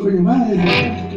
Con mi madre.